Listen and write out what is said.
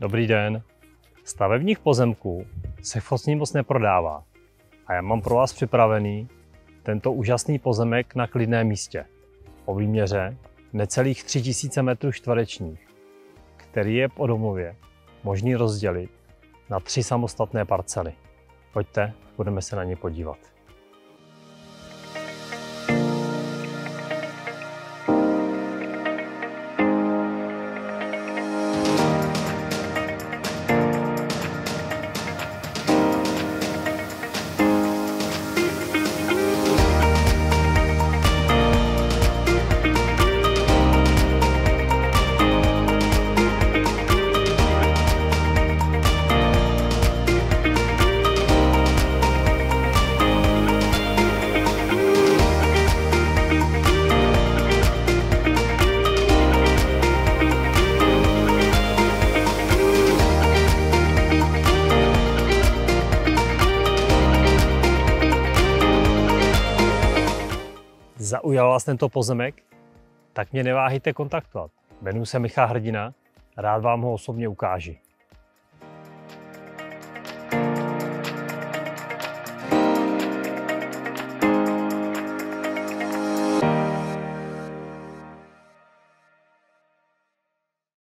Dobrý den. Stavebních pozemků se v moc neprodává. A já mám pro vás připravený tento úžasný pozemek na klidném místě. O výměře necelých 3000 metrů čtverečních, který je po domově možný rozdělit na tři samostatné parcely. Pojďte, budeme se na ně podívat. Zaujal vás tento pozemek? Tak mě neváhejte kontaktovat. Jmenuji se Michal Hrdina, rád vám ho osobně ukáži.